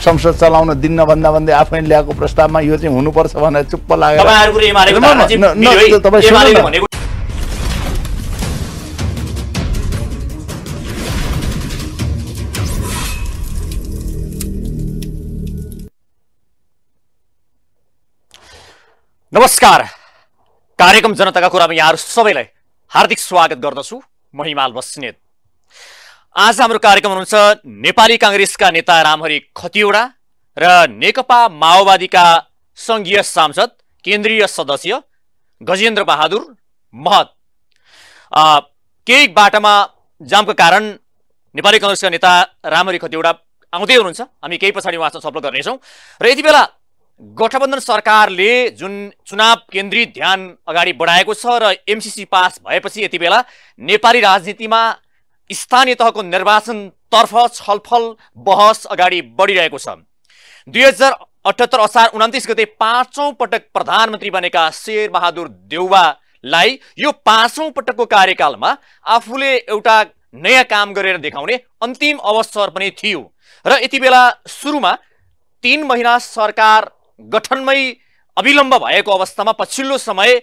संसद चलाउन दिन्न भन्दा भन्दै आफैले ल्याएको प्रस्तावमा यो चाहिँ हुनुपर्छ भनेर चुप्प लागेर नमस्कार। कार्यक्रम जनताका कुरामा यहाँहरू सबैलाई हार्दिक स्वागत गर्दछु। म हिमाल बस्नेत। आज हाम्रो कार्यक्रम हुनुहुन्छ नेपाली काङ्ग्रेसका नेता रामहरि खतिवडा र नेकपा माओवादीका सङ्घीय सांसद केन्द्रीय सदस्य गजेन्द्र बहादुर महत। केही बाटामा जामको कारण नेपाली कङ्ग्रेसका नेता रामहरि खतिवडा आउँदै हुनुहुन्छ। हामी केही पछाडि उहाँसँग छलफल गर्नेछौँ र यति बेला गठबन्धन सरकारले जुन चुनाव केन्द्रित ध्यान अगाडि बढाएको छ र एमसिसी पास भएपछि यति बेला नेपाली राजनीतिमा स्थानीय तहको निर्वाचनतर्फ छलफल बहस अगाडि बढिरहेको छ। दुई हज़ार अठहत्तर असार उन्तिस गते पाँचौँ पटक प्रधानमन्त्री बनेका शेरबहादुर देउवालाई यो पाँचौँ पटकको कार्यकालमा आफूले एउटा नयाँ काम गरेर देखाउने अन्तिम अवसर पनि थियो। र बेला सुरुमा तिन महिना सरकार गठनमै अविलम्ब भएको अवस्थामा पछिल्लो समय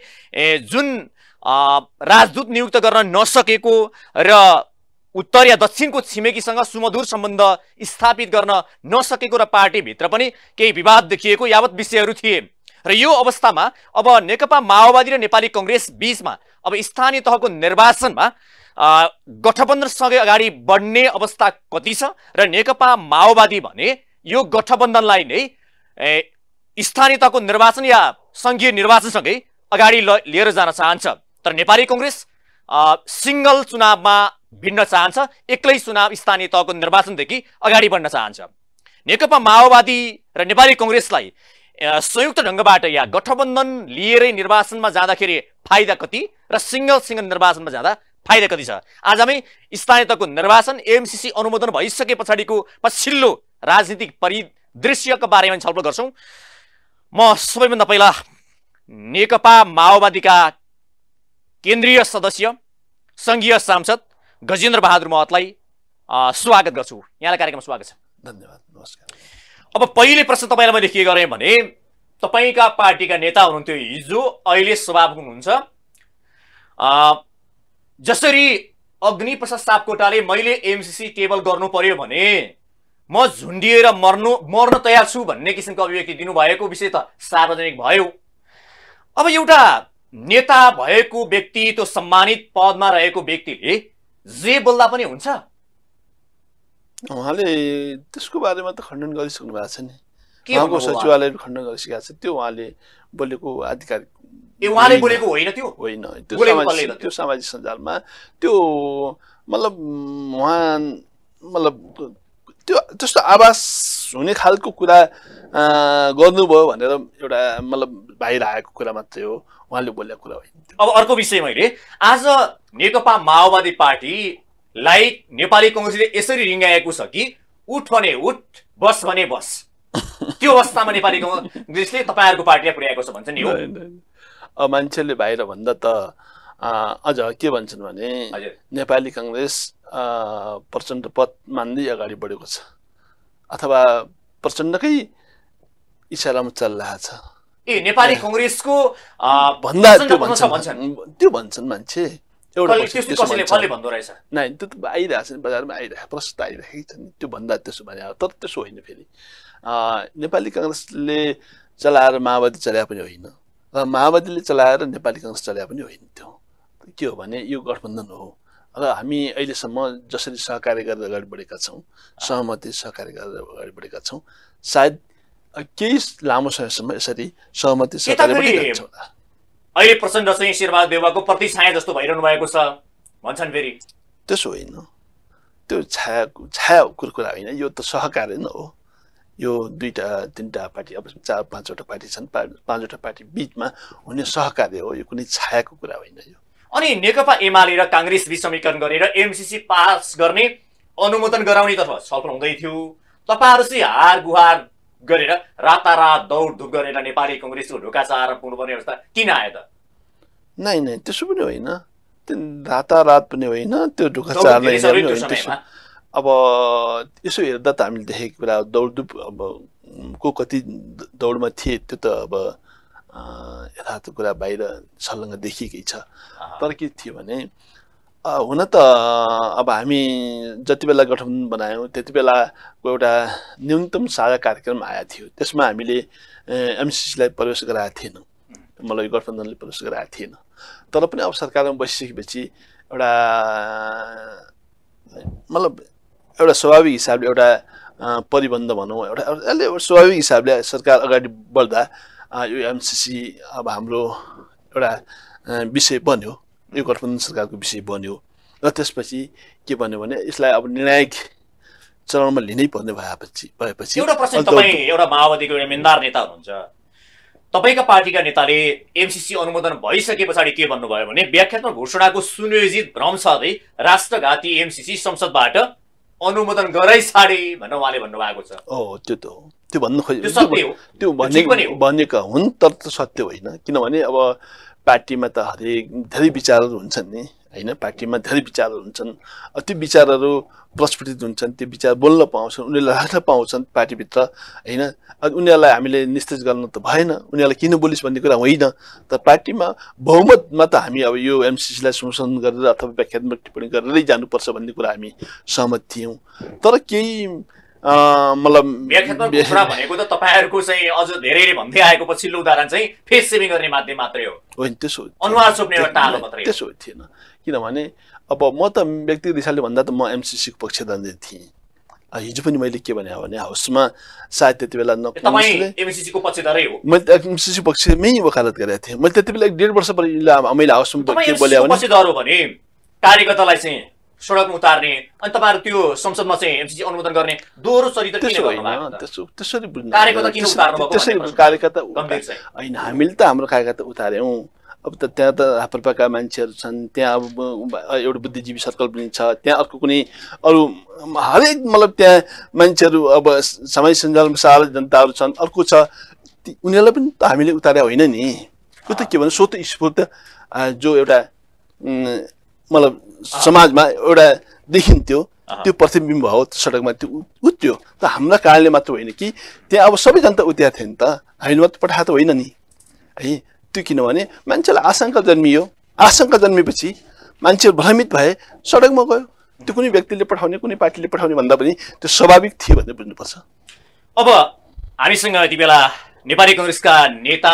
अ, राजदूत नियुक्त गर्न नसकेको र उत्तर या दक्षिणको छिमेकीसँग सुमधुर सम्बन्ध स्थापित गर्न नसकेको र पार्टीभित्र पनि केही विवाद देखिएको यावत विषयहरू थिए। र यो अवस्थामा अब नेकपा माओवादी र नेपाली कङ्ग्रेस बीचमा अब स्थानीय तहको निर्वाचनमा गठबन्धनसँगै अगाडि बढ्ने अवस्था कति छ र नेकपा माओवादी भने यो गठबन्धनलाई नै स्थानीय तहको निर्वाचन या सङ्घीय निर्वाचनसँगै अगाडि लिएर जान चाहन्छ। तर नेपाली कङ्ग्रेस सिङ्गल चुनावमा भिड्न चाहन्छ, एक्लै चुनाव स्थानीय तहको निर्वाचनदेखि अगाडि बढ्न चाहन्छ। नेकपा माओवादी र नेपाली कङ्ग्रेसलाई संयुक्त ढङ्गबाट या गठबन्धन लिएरै निर्वाचनमा जाँदाखेरि फाइदा कति र सिङ्गल सिङ्गल निर्वाचनमा जाँदा फाइदा कति छ? आज हामी स्थानीय तहको निर्वाचन एमसिसी अनुमोदन भइसके पछाडिको पछिल्लो राजनीतिक परिदृश्यको बारेमा छलफल गर्छौँ। म सबैभन्दा पहिला नेकपा माओवादीका केंद्रीय सदस्य, सङ्घीय सांसद गजेन्द्र बहादुर महतलाई स्वागत गर्छु। यहाँलाई कार्यक्रममा स्वागत छ। धन्यवाद नमस्कार। अब पहिले प्रश्न तपाईँलाई मैले के गरेँ भने तपाईँका पार्टीका नेता हुनुहुन्थ्यो हिजो अहिले सभामुख हुनुहुन्छ। जसरी अग्निप्रसाद सापकोटाले मैले एमसिसी टेबल गर्नु पर्यो भने म झुन्डिएर मर्नु मर्न तयार छु भन्ने किसिमको अभिव्यक्ति दिनुभएको विषय त सार्वजनिक भयो। अब एउटा नेता भएको व्यक्ति त्यो सम्मानित पदमा रहेको व्यक्तिले जे बोल्दा पनि हुन्छ। उहाँले त्यसको बारेमा त खण्डन गरिसक्नु भएको छ नि। उहाँको? सचिवालयले खण्डन गरिसकेको छ। त्यो उहाँले बोलेको आधिकारिक ए उहाँले बोलेको होइन त्यो? होइन त्यो सामाजिक सञ्जालमा त्यो मतलब उहाँ मतलब त्यो त्यस्तो आवाज हुने खालको कुरा गर्नुभयो भनेर एउटा मतलब बाहिर आएको कुरा मात्रै हो। उहाँले बोलेको कुरा होइन। अब अर्को विषय मैले। आज नेकपा माओवादी पार्टीलाई नेपाली कङ्ग्रेसले यसरी रिङ्गाएको छ कि उठ भने उठ बस भने बस। त्यो अवस्थामा नेपाली कङ्ग्रेसले तपाईँहरूको पार्टीलाई पुर्याएको छ भन्छ नि हो। अब मान्छेले बाहिर भन्दा त अझ के भन्छन् भने नेपाली कङ्ग्रेस प्रचण्ड पद मान्दै अगाडि बढेको छ। अथवा प्रचण्डकै इसारामा चलिरहेको छ। ए नेपाली कङ्ग्रेसको भन्दा त्यो भन्छन् मान्छे। एउटा त्यो त आइरहेको छ नि बजारमा आइरहेको प्रश्न आइरहेको छ नि। त्यो भन्दा त्यसो भने तर त्यसो होइन फेरि। नेपाली कङ्ग्रेसले चलाएर माओवादी चलाए पनि होइन। र माओवादीले चलाएर नेपाली कङ्ग्रेस चलाए पनि होइन त्यो। के हो भने यो गठबन्धन हो। र हामी अहिलेसम्म जसरी सहकार्य गरेर अगाडि बढेका छौँ सहमति सहकार्य गरेर अगाडि बढेका छौँ सायद केही लामो समयसम्म यसरी सहमति अहिले प्रचण्ड चाहिँ शेरबहादुर देवाको प्रति छाया जस्तो भइरहनु भएको छ। भन्छन् फेरि। त्यसो होइन। त्यो छाया छाया कुरा होइन। यो त सहकार्य नै हो। यो दुईवटा तिनवटा पार्टी अब चार पाँचवटा पार्टी छन्। पाँचवटा पार्टी बिचमा हुने सहकार्य हो। यो कुनै छायाको कुरा होइन यो। अनि नेकपा एमाले र काङ्ग्रेस बीच समीकरण गरेर एमसिसी पास गर्ने अनुमोदन गराउनेतर्फ छलफल हुँदै थियो। तपाईँहरू चाहिँ हार गुहार गरेर रातारात दौडधुप गरेर नेपाली कङ्ग्रेसको ढोका चाएर पुग्नुपर्ने अवस्था किन आयो त? नै नै त्यसो पनि होइन। त्यो रातारात पनि होइन त्यो त्यसो। समयमा अब यसो हेर्दा त हामीले देखेको कुरा दौडधुप अब को कति दौडमा थिए त्यो त अब यथार्थ कुरा बाहिर छल्लङ्ग देखिएकै छ। तर के थियो भने हुन त अब हामी जति बेला गठबन्धन बनायौँ त्यति बेलाको एउटा न्यूनतम साझा कार्यक्रम आएको थियो। त्यसमा हामीले एमसिसीलाई प्रवेश गराएको थिएनौँ। मलाई गठबन्धनले प्रवेश गराएको थिएन। तर पनि अब सरकारमा बसिसकेपछि एउटा मतलब एउटा स्वाभाविक हिसाबले एउटा परिबन्ध भनौँ एउटा यसले स्वाभाविक हिसाबले सरकार अगाडि बढ्दा यो एमसिसी अब हाम्रो एउटा विषय बन्यो। यो गठबन्धन सरकारको विषय बन्यो। र त्यसपछि के भन्यो भने यसलाई अब निर्णायक चरणमा लिनै पर्ने भएपछि भएपछि एउटा प्रश्न तपाईँ एउटा माओवादीको एउटा मेन्दार नेता हुनुहुन्छ। तपाईँका पार्टीका नेताले एमसिसी अनुमोदन भइसके पछाडि के भन्नुभयो भने व्याख्यात्मक घोषणाको सुनियोजित भ्रम छँदै राष्ट्रघाती एमसिसी संसदबाट अनुमोदन गराइ छाडे भनेर उहाँले भन्नुभएको छ। हो त्यो त हो। त्यो भन्नु खोज त्यो सत्य हो। त्यो ठिक पनि भने हो। भनेका हुन् तर त सत्य होइन। किनभने अब पार्टीमा त हरेक धेरै विचारहरू हुन्छन् नि होइन? पार्टीमा धेरै विचारहरू हुन्छन्। त्यो विचारहरू प्रस्फुटित हुन्छन् त्यो विचार बोल्न पाउँछन् उनीहरूले राख्न पाउँछन् पार्टीभित्र होइन? उनीहरूलाई हामीले निस्तेज गर्न त भएन उनीहरूलाई किन बोलिस् भन्ने कुरा होइन। तर पार्टीमा बहुमतमा त हामी अब यो एमसिसीलाई संशोधन गरेर अथवा व्याख्यात्मक टिप्पणी गरेरै जानुपर्छ भन्ने कुरा हामी सहमत थियौँ। तर केही मतलब व्याख्यात्मक घोषणा भनेको त तपाईँहरूको चाहिँ अझ धेरैले भन्दै आएको पछिल्लो उदाहरण चाहिँ फेस सेभिङ गर्ने माध्यम मात्रै हो। होइन त्यसो अनुहार छोप्ने एउटा टालो मात्रै हो। त्यसो थिएन किनभने अब म त व्यक्तिगत हिसाबले भन्दा त म एमसिसीको पक्षधर नै थिएँ। हिजो पनि मैले के भने भने हाउसमा सायद त्यति बेला न मैले एमसिसी पक्षमै वकालत गरेको थिएँ। मैले त्यति बेला एक डेढ वर्ष पहिला मैले हाउसमा के बोले कार्यकर्तालाई चाहिँ सडकमा उतार्ने अनि तपाईँहरू त्यो संसदमा चाहिँ एमसिसी अनुमोदन गर्ने दोहोरो चरित्र त्यसरी कार्यकर्ता होइन हामीले त हाम्रो कार्यकर्ता उतार्यौँ। अब त त्यहाँ त राप्रपाका मान्छेहरू छन्। त्यहाँ अब एउटा बुद्धिजीवी सर्कल पनि छ। त्यहाँ अर्को कुनै अरू हरेक मतलब त्यहाँ मान्छेहरू अब समाज सञ्जालमा सारा जनताहरू छन्। अर्को छ उनीहरूलाई पनि त हामीले उतारे होइन नि। त्यो त के भन्नु? स्वत स्फूर्त जो एउटा मतलब समाजमा एउटा देखिन्थ्यो। त्यो प्रतिबिम्ब हो सडकमा त्यो उत्यो त हाम्रा कारणले मात्र होइन कि त्यहाँ अब सबै जनता उतिया थियो नि त। हामीले मात्र पठाएको त होइन नि। है त्यो किनभने मान्छेलाई आशंका जन्मियो। आशंका जन्मेपछि मान्छेहरू भ्रमित भए सडकमा गयो। त्यो कुनै व्यक्तिले पठाउने कुनै पार्टीले पठाउने भन्दा पनि त्यो स्वाभाविक थियो भनेर बुझ्नुपर्छ। अब हामीसँग यति बेला नेपाली कङ्ग्रेसका नेता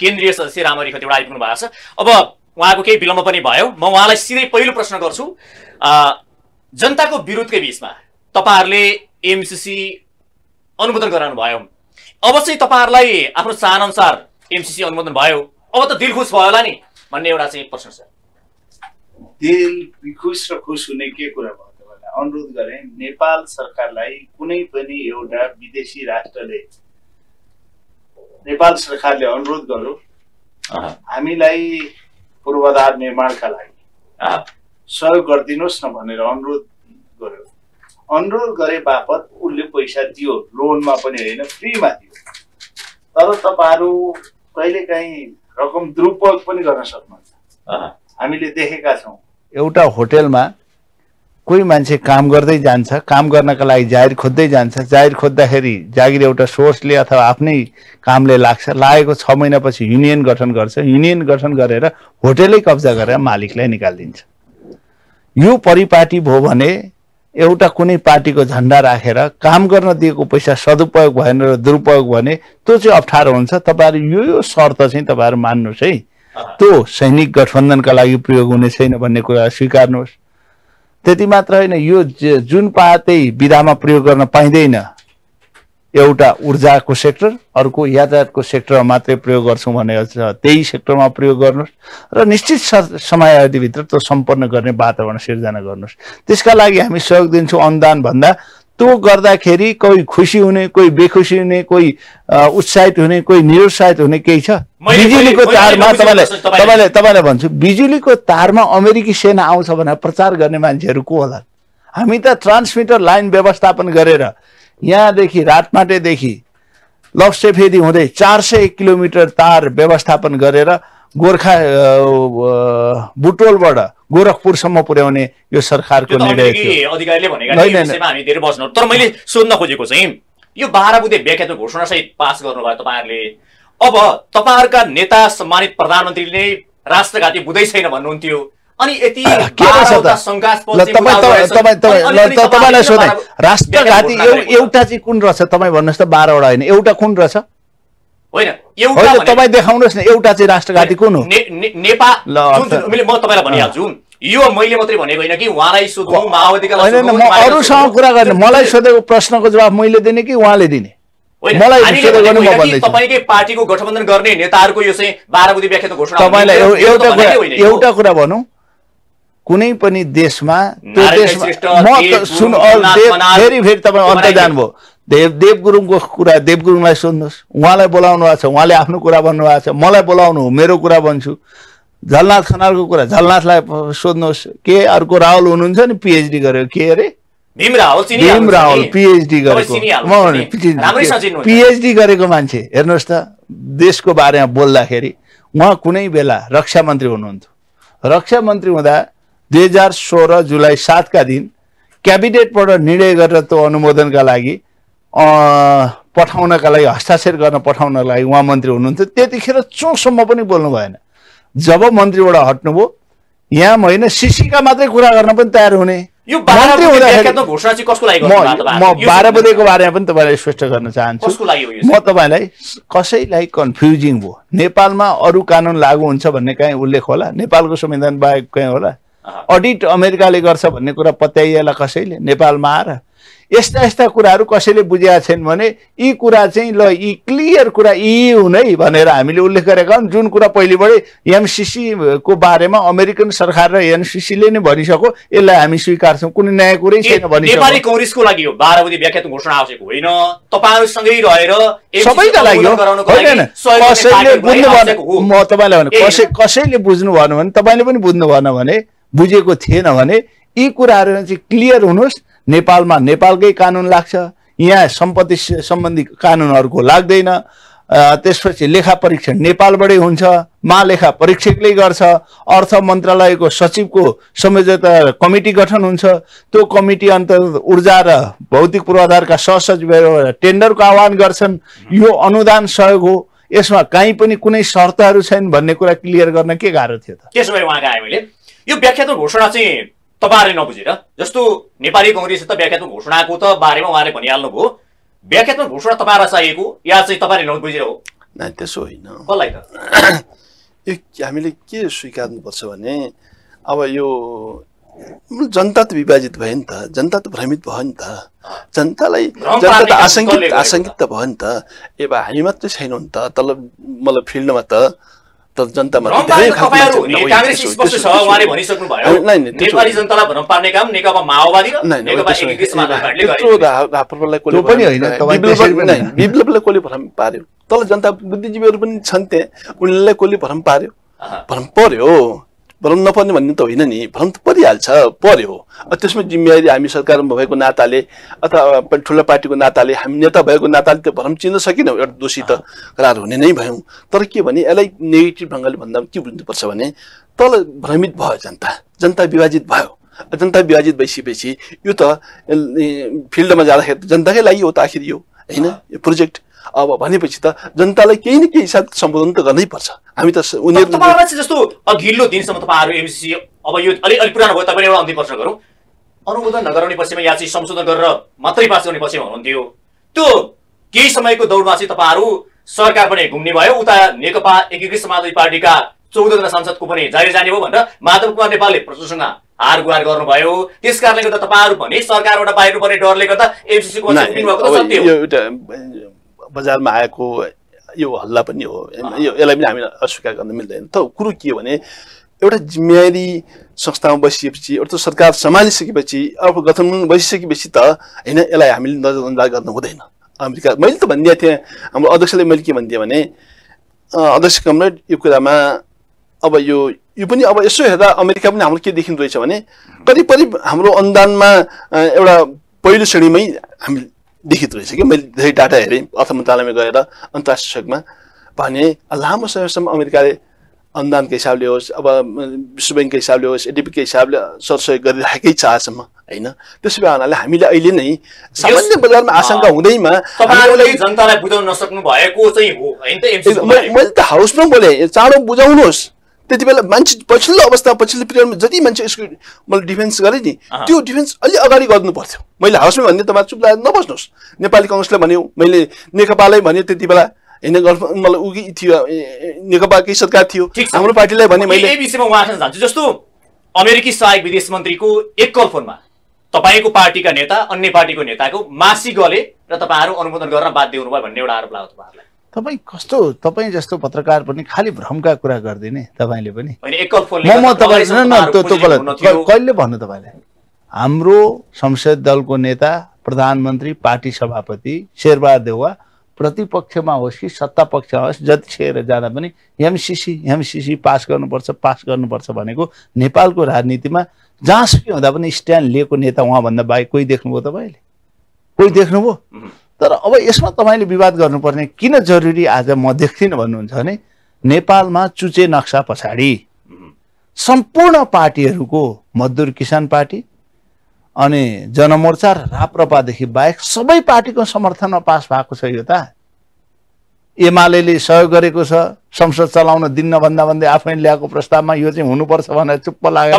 केन्द्रीय सदस्य रामरी खतिवडा आइपुग्नु भएको छ। अब उहाँको केही विलम्ब पनि भयो। म उहाँलाई सिधै पहिलो प्रश्न गर्छु। जनताको विरोधकै बिचमा तपाईँहरूले एमसिसी अनुमोदन गराउनु भयो। अब चाहिँ तपाईँहरूलाई आफ्नो चाहनाअनुसार एमसिसी अनुमोदन भयो। अब त दिल खुस भयो होला नि भन्ने एउटा चाहिँ प्रश्न छ। दिल खुस र खुस हुने के कुरा भयो तपाईँलाई? अनुरोध गरेँ नेपाल सरकारलाई कुनै पनि एउटा विदेशी राष्ट्रले नेपाल सरकारले अनुरोध गर्यो। हामीलाई पूर्वाधार निर्माणका लागि। सहयोग गरिदिनुहोस् न भनेर अनुरोध गर्यो। अनुरोध गरे बापत उसले पैसा दियो लोनमा पनि होइन फ्रीमा दियो। तर तपाईँहरू कहिलेकाहीँ रकम दुरुपयोग पनि गर्न सक्नुहुन्छ। हामीले देखेका छौँ। एउटा होटेलमा कोही मान्छे काम गर्दै जान्छ काम गर्नका लागि जागिर खोज्दै जान्छ जागिर खोज्दाखेरि जागिर एउटा सोर्सले अथवा आफ्नै कामले लाग्छ लागेको छ महिनापछि युनियन गठन गर्छ युनियन गठन गरेर होटेलै कब्जा गरेर मालिकलाई निकालिदिन्छ। यो परिपाटी भयो भने एउटा कुनै पार्टीको झन्डा राखेर काम गर्न दिएको पैसा सदुपयोग भएन र दुरुपयोग भने त्यो चाहिँ अप्ठ्यारो हुन्छ। तपाईँहरू यो यो शर्त चाहिँ तपाईँहरू मान्नुहोस् है। त्यो सैनिक गठबन्धनका लागि प्रयोग हुने छैन भन्ने कुरा स्वीकार्नुहोस्। त्यति मात्र होइन यो जुन पातै विधामा प्रयोग गर्न पाइँदैन एउटा ऊर्जाको सेक्टर अर्को यातायातको सेक्टरमा मात्रै प्रयोग गर्छौँ भने छ त्यही सेक्टरमा प्रयोग गर्नुहोस् र निश्चित स- समयावधिभित्र त्यो सम्पन्न गर्ने वातावरण सिर्जना गर्नुहोस्। त्यसका लागि हामी सहयोग दिन्छौँ अनुदान भन्दा त्यो गर्दाखेरि कोही खुसी हुने कोही बेखुसी हुने कोही उत्साहित हुने कोही निरुत्साहित हुने केही छ? बिजुलीको तारमा तपाईँलाई तपाईँलाई तपाईँलाई। भन्छु बिजुलीको तारमा अमेरिकी सेना आउँछ भनेर प्रचार गर्ने मान्छेहरू को होला? हामी त ट्रान्समिटर लाइन व्यवस्थापन गरेर यहाँदेखि रातमाटेदेखि लप्सेफेदी हुँदै चार सय किलोमिटर तार व्यवस्थापन गरेर गोर्खा बुटोलबाट गोरखपुरसम्म पुर्याउने यो सरकारको निर्णय थियो। तर मैले सोध्न खोजेको चाहिँ यो बाह्र बुधे व्याख्यात्मक घोषणा सहित पास गर्नुभयो तपाईँहरूले। अब तपाईँहरूका नेता सम्मानित प्रधानमन्त्रीले राष्ट्रघाती बुझै छैन भन्नुहुन्थ्यो। अनि यति राष्ट्रघाती एउटा चाहिँ कुन रहेछ? तपाईँ भन्नुहोस् त बाह्रवटा होइन। एउटा कुन रहेछ? होइन एउटा तपाईँ देखाउनुहोस् न एउटा चाहिँ राष्ट्रघाती कुन हो? नेपाल मैले म तपाईँलाई भनिहाल्छु। यो मैले मात्रै भनेको होइन कि उहाँलाई सोध्नु माओवादीका होइन म अरूसँग कुरा गर्ने। मलाई सोधेको प्रश्नको जवाब मैले दिने कि उहाँले दिने? तपाईँकै पार्टीको गठबन्धन गर्ने नेताहरूको यो चाहिँ बाह्र बुधे व्याख्यात्मक घोषणा तपाईँलाई एउटा कुरा। एउटा कुरा भनौँ। कुनै पनि देशमा त्यो देशमा म सुन फेरि फेरि तपाईँ अन्त। जानुभयो। देव देव गुरुङको कुरा देव गुरुङलाई सोध्नुहोस्। उहाँलाई बोलाउनु भएको छ उहाँले आफ्नो कुरा भन्नुभएको छ मलाई बोलाउनु हो मेरो कुरा भन्छु। झलनाथ खनालको कुरा झलनाथलाई सोध्नुहोस् के अर्को राहुल हुनुहुन्छ नि पिएचडी गरेको? के अरे? भीम नि? पिएचडी गरेको। पिएचडी गरेको मान्छे हेर्नुहोस् त देशको बारेमा बोल्दाखेरि उहाँ कुनै बेला रक्षा मन्त्री हुनुहुन्थ्यो। रक्षा मन्त्री हुँदा दुई हजार सोह्र जुलाई सातका दिन क्याबिनेटबाट निर्णय गरेर त्यो अनुमोदनका लागि पठाउनका लागि हस्ताक्षर गर्न पठाउनका लागि उहाँ मन्त्री हुनुहुन्थ्यो त्यतिखेर चोखसम्म पनि बोल्नु भएन। जब मन्त्रीबाट हट्नुभयो यहाँ होइन सिसीका मात्रै कुरा गर्न पनि तयार हुने। म बाह्र बजेको बारेमा पनि तपाईँलाई स्पष्ट गर्न चाहन्छु। म तपाईँलाई कसैलाई कन्फ्युजिङ भयो। नेपालमा अरू कानुन लागू हुन्छ भन्ने कहीँ उल्लेख होला। नेपालको संविधान बाहेक कहीँ होला। अडिट अमेरिकाले गर्छ भन्ने कुरा पत्याइएला कसैले? नेपालमा आएर यस्ता यस्ता कुराहरू कसैले बुझेका छैन भने यी कुरा चाहिँ ल यी क्लियर कुरा यी हुन् है भनेर हामीले उल्लेख गरेका जुन कुरा पहिलेबाटै एमसिसी को बारेमा अमेरिकन सरकार र एनसिसीले नै भनिसक्यो यसलाई हामी स्वीकार्छौँ। कुनै नयाँ कुरै छैन नेपाली भनिसक्यो कङ्ग्रेसको लागि हो। बाह्र बुधे व्याख्यात्मक घोषणा आवश्यक होइन। तपाईँहरूसँगै रहेर सबैका लागि होइन कसैले बुझ्नु भएन। म तपाईँलाई भने कसै कसैले बुझ्नु भएन भने तपाईँले पनि बुझ्नु भएन भने बुझेको थिएन भने यी कुराहरू चाहिँ क्लियर हुनुहोस्। नेपालमा नेपालकै कानुन लाग्छ यहाँ सम्पत्ति सम्बन्धी कानुनहरूको लाग्दैन त्यसपछि लेखा परीक्षण नेपालबाटै हुन्छ महालेखा परीक्षकले गर्छ अर्थ मन्त्रालयको सचिवको संयोजकता कमिटी गठन हुन्छ त्यो कमिटी अन्तर्गत ऊर्जा र भौतिक पूर्वाधारका सहसचिवहरू टेन्डरको आह्वान गर्छन् यो अनुदान सहयोग हो यसमा काहीँ पनि कुनै शर्तहरू छैन भन्ने कुरा क्लियर गर्न के गाह्रो थियो त? त्यसो भए उहाँका मैले यो व्याख्यात्मक घोषणा चाहिँ तपाईँहरूले नबुझेर जस्तो नेपाली कङ्ग्रेस त व्याख्यात्मक घोषणाको त बारेमा उहाँले भनिहाल्नुभयो व्याख्यात्मक घोषणा तपाईँहरूलाई चाहिएको या चाहिँ तपाईँले नबुझेर हो? त्यसो होइन। कसलाई त? यो हामीले के स्वीकार्नुपर्छ भने अब यो जनता त विभाजित भयो नि त जनता त भ्रमित भयो नि त। जनतालाई जनता त आशङ्कित आशङ्कित त भयो नि त। ए बा हामी मात्रै छैनौँ नि त तल मतलब फिल्डमा त। त जनतामा विप्लवलाई कसले भ्रम पार्यो। तल जनता बुद्धिजीवीहरू पनि छन् त्यहाँ उनीहरूलाई कसले भ्रम पार्यो। भ्रम पर्यो। भ्रम नपर्ने भन्ने त होइन नि। भ्रम त परिहाल्छ पर्यो। त्यसमा जिम्मेवारी हामी सरकारमा भएको नाताले अथवा ठुलो पार्टीको नाताले हामी नेता भएको नाताले त्यो भ्रम चिन्न सकेनौँ। एउटा दोषी त करार हुने नै भयौँ। तर के भने यसलाई नेगेटिभ ढङ्गले भन्दा के बुझ्नुपर्छ भने तल भ्रमित भयो जनता। जनता विभाजित भयो। जनता विभाजित भइसकेपछि यो त फिल्डमा जाँदाखेरि जनताकै लागि हो त आखिर यो। होइन? यो प्रोजेक्ट अब भनेपछि त जनतालाई केही न केही हिसाब सम्बोधन त गर्नै पर्छ हामी त उनीहरू जस्तो अघिल्लो दिनसम्म तपाईँहरू एमसिसी अब यो अलिक अलिक पुरानो भयो तपाईँ एउटा अन्तिम प्रश्न गरौँ। अनुमोदन नगराउने पक्षमा या चाहिँ संशोधन गरेर मात्रै पास गर्ने पक्षमा हुनुहुन्थ्यो। त्यो केही समयको दौडमा चाहिँ तपाईँहरू सरकार पनि घुम्ने भयो। उता नेकपा एकीकृत समाजवादी पार्टीका चौधजना सांसदको पनि जारी जाने भयो भनेर माधव कुमार नेपालले प्रशासनसँग हार गुहार गर्नुभयो। त्यस कारणले गर्दा तपाईँहरू भने सरकारबाट बाहिर पर्ने डरले गर्दा एमसिसीको त बजारमा आएको यो हल्ला पनि हो। यो यसलाई पनि हामी अस्वीकार गर्न मिल्दैन। त कुरो के हो भने एउटा जिम्मेवारी संस्थामा बसिएपछि एउटा सरकार सम्हालिसकेपछि अब गठन बसिसकेपछि त होइन यसलाई हामीले नजरअन्दाज गर्न हुँदैन। अमेरिका मैले त भनिदिएको थिएँ हाम्रो अध्यक्षले मैले के भनिदिएँ भने अध्यक्ष कमरेड यो कुरामा अब यो यो पनि अब यसो हेर्दा अमेरिका पनि हाम्रो के देखिँदो रहेछ भने करिब करिब हाम्रो अनुदानमा एउटा पहिलो श्रेणीमै हामी देखिँदो रहेछ कि? मैले धेरै डाटा हेरेँ अर्थ मन्त्रालयमा गएर अन्तर्राष्ट्रिय सहयोगमा भने लामो समयसम्म अमेरिकाले अनुदानको हिसाबले होस् अब विश्व ब्याङ्कको हिसाबले होस् एडिपीको हिसाबले सरसहयोग गरिराखेकै छ आजसम्म होइन? त्यसो भए हुनाले हामीले अहिले नै सामान्य बजारमा आशंका हुँदैमा जनतालाई बुझाउन नसक्नु भएको चाहिँ हो मैले त हाउसमा बोलेँ चाँडो बुझाउनुहोस्। त्यति बेला मान्छे पछिल्लो अवस्था पछिल्लो पिरियडमा जति मान्छे यसको मैले डिफेन्स गरेँ नि। त्यो डिफेन्स अलि अगाडि गर्नु पर्थ्यो मैले हाउसमा भन्ने तपाईँ चुप लागेर नबस्नुहोस्। नेपाली कङ्ग्रेसलाई भन्यो मैले नेकपालाई भन्यो त्यति बेला। होइन मलाई उगी थियो नेकपाकै सरकार थियो। हाम्रो पार्टीलाई भने मैले। विषयमा उहाँसँग जान्छु जस्तो अमेरिकी सहायक विदेश मन्त्रीको एक कल फोनमा तपाईँको पार्टीका नेता अन्य पार्टीको नेताको मासी गले र तपाईँहरू अनुमोदन गर्न बाध्य हुनुभयो भन्ने एउटा आरोप लाग्यो तपाईँहरूलाई। तपाईँ कस्तो तपाईँ जस्तो पत्रकार पनि खालि भ्रमका कुरा गरिदिने तपाईँले पनि। म तपाईँ कहिले भन्नु तपाईँले? हाम्रो संसद दलको नेता प्रधानमन्त्री पार्टी सभापति शेरबहादुर देउवा प्रतिपक्षमा होस् कि सत्ता पक्षमा होस् जतिखेर जाँदा पनि एमसिसी एमसिसी पास गर्नुपर्छ पास गर्नुपर्छ भनेको नेपालको राजनीतिमा जहाँसुकै हुँदा पनि स्ट्यान्ड लिएको नेता उहाँभन्दा बाहेक कोही देख्नुभयो तपाईँले? कोही देख्नुभयो। तर अब यसमा तपाईँले विवाद गर्नुपर्ने किन जरुरी आज म देख्दिनँ भन्नुहुन्छ भने नेपालमा चुचे नक्सा पछाडि। सम्पूर्ण पार्टीहरूको मजदुर किसान पार्टी अनि जनमोर्चा र राप्रपादेखि बाहेक सबै पार्टीको समर्थनमा पास भएको छ यो त एमाले सहयोग गरेको छ संसद चलाउन दिन्न भन्दा भन्दै आफैले ल्याएको प्रस्तावमा यो चाहिँ हुनुपर्छ भनेर चुप्प लागेर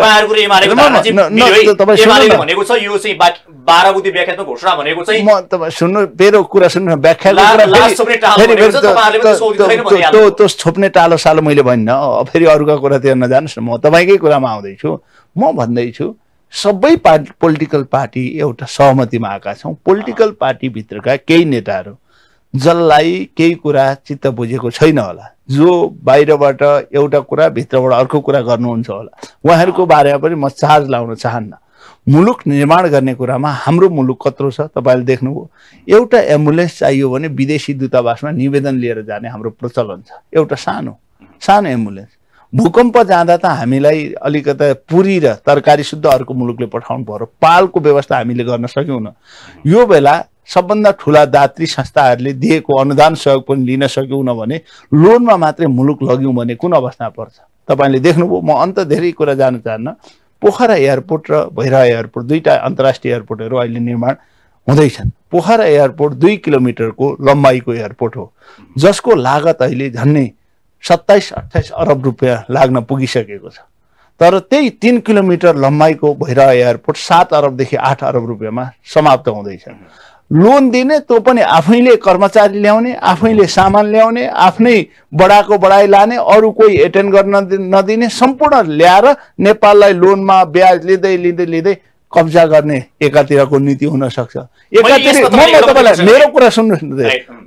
सुन्नु मेरो कुरा सुन्नु फेरि- छोप्ने टालो त्यो- छोप्ने सालो मैले भनिनँ। फेरि अरूका कुरातिर नजानुहोस् न। म तपाईँकै कुरामा आउँदैछु। म भन्दैछु सबै पार्टी पोलिटिकल पार्टी एउटा सहमतिमा आएका छौँ। पोलिटिकल पार्टीभित्रका केही नेताहरू जसलाई केही कुरा चित्त बुझेको छैन होला। जो बाहिरबाट एउटा कुरा भित्रबाट अर्को कुरा गर्नुहुन्छ होला। उहाँहरूको बारेमा पनि म चार्ज लाउन चाहन्न। मुलुक निर्माण गर्ने कुरामा हाम्रो मुलुक कत्रो छ तपाईँले देख्नुभयो। एउटा एम्बुलेन्स चाहियो भने विदेशी दूतावासमा निवेदन लिएर जाने हाम्रो प्रचलन छ। एउटा सानो सानो एम्बुलेन्स। भूकम्प जाँदा त हामीलाई अलिकता पुरी र तरकारी शुद्ध अर्को मुलुकले पठाउनु पर्यो। पालको व्यवस्था हामीले गर्न सक्यौँ न यो बेला सबभन्दा ठुला दात्री संस्थाहरूले दिएको अनुदान सहयोग पनि लिन सक्यौँ भने लोनमा मात्रै मुलुक लग्यौँ भने कुन अवस्था पर्छ? तपाईँले देख्नुभयो म अन्त धेरै कुरा जान चाहन्न। पोखरा एयरपोर्ट र भैरवा एयरपोर्ट दुईवटा अन्तर्राष्ट्रिय एयरपोर्टहरू अहिले निर्माण हुँदैछन्। पोखरा एयरपोर्ट दुई किलोमिटरको लम्बाइको एयरपोर्ट हो जसको लागत अहिले झन्डै सत्ताइस अठाइस अरब रुपियाँ लाग्न पुगिसकेको छ। तर त्यही तिन किलोमिटर लम्बाइको भैरवा एयरपोर्ट सात अरबदेखि आठ अरब रुपियाँमा समाप्त हुँदैछ। लोन दिने त्यो पनि आफैले कर्मचारी ल्याउने आफैले सामान ल्याउने आफ्नै बडाको बडाइ लाने अरू कोही एटेन्ड गर्न नदि- नदिने सम्पूर्ण ल्याएर नेपाललाई लोनमा ब्याज लिँदै लिँदै लिँदै कब्जा गर्ने एकातिरको नीति हुन सक्छ। एकातिर तपाईँलाई मेरो कुरा सुन्नुहोस् न.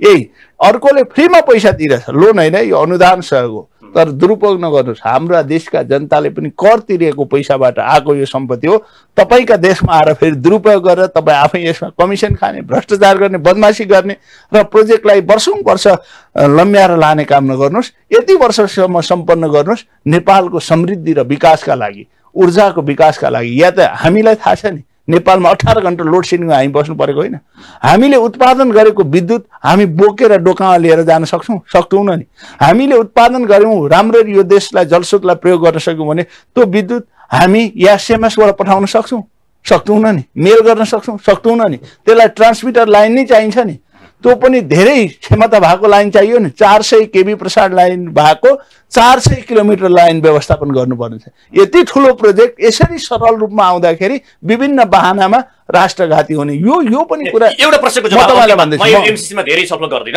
यही अर्कोले फ्रीमा पैसा तिरेछ लोन होइन यो अनुदान सहयोग हो तर दुरुपयोग नगर्नुहोस्। हाम्रा देशका जनताले पनि कर तिरेको पैसाबाट आएको यो सम्पत्ति हो। तपाईँका देशमा आएर फेरि दुरुपयोग गरेर तपाईँ आफै यसमा कमिसन खाने भ्रष्टाचार गर्ने बदमासी गर्ने र प्रोजेक्टलाई वर्षौँ वर्ष लम्ब्याएर लाने काम नगर्नुहोस्। यति वर्षसम्म सम्पन्न गर्नुहोस् नेपालको समृद्धि र विकासका लागि। ऊर्जाको विकासका लागि। या त हामीलाई थाहा छ नि नेपालमा अठार घन्टा लोड सेडिङमा हामी बस्नु परेको होइन। हामीले उत्पादन गरेको विद्युत हामी बोकेर डोकामा लिएर जान सक्छौँ सक्दैनौँ नि। हामीले उत्पादन गऱ्यौँ राम्ररी यो देशलाई जलस्रोतलाई प्रयोग गर्न सक्यौँ भने त्यो विद्युत हामी एसएमएसबाट पठाउन सक्छौँ सक्दैनौँ नि। मेल गर्न सक्छौँ सक्दैनौँ नि। त्यसलाई ट्रान्समिटर लाइन नै चाहिन्छ नि। त्यो पनि धेरै क्षमता भएको लाइन चाहियो नि। चार सय केबी प्रसार लाइन भएको चार सय किलोमिटर लाइन व्यवस्थापन गर्नुपर्ने छ। यति ठुलो प्रोजेक्ट यसरी सरल रूपमा आउँदाखेरि विभिन्न बाहनामा राष्ट्रघाती हुने। यो यो पनि कुरा एउटा प्रश्नको